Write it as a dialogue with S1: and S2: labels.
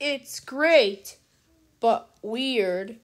S1: It's great, but weird.